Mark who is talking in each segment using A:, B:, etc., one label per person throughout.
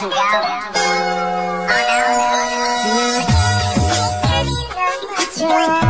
A: to go. Oh no, no, no.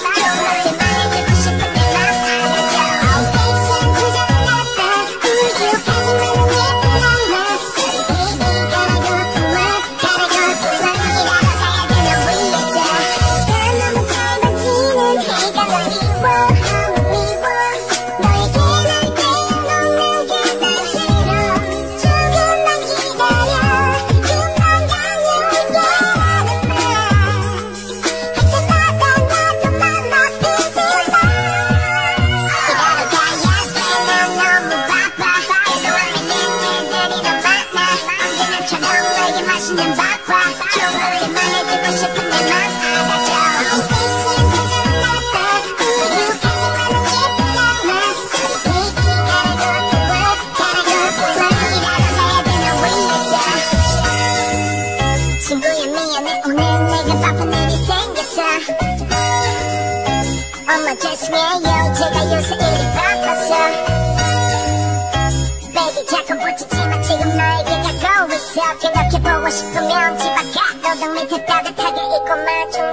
B: 엄마 죄송해요 제가 요새 일이 바빠서 Baby 자꾸 붙이지만 지금 너 보고 싶으면 집 앞에 너덕 밑에 따뜻하게 입고 마중